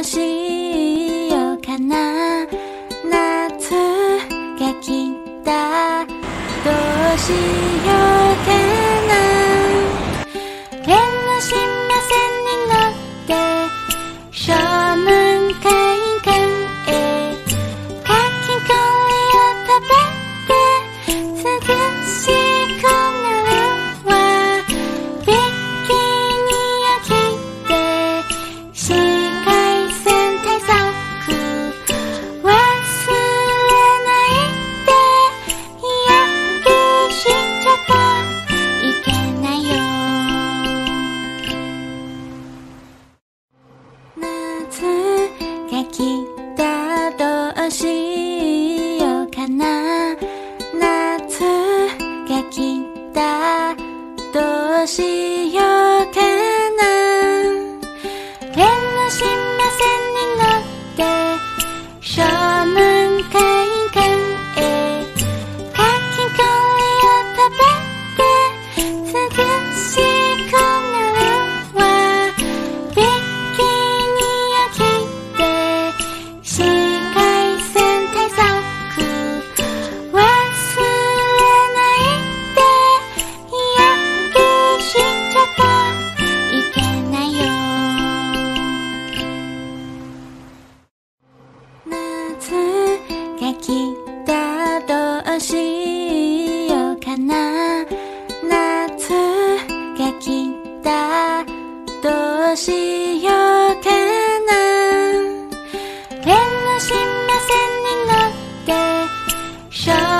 うしようかな。夏が来たどうしよう。夕阳。うしようかな。夏が来たどうしようかな。縁の新芽線に乗って。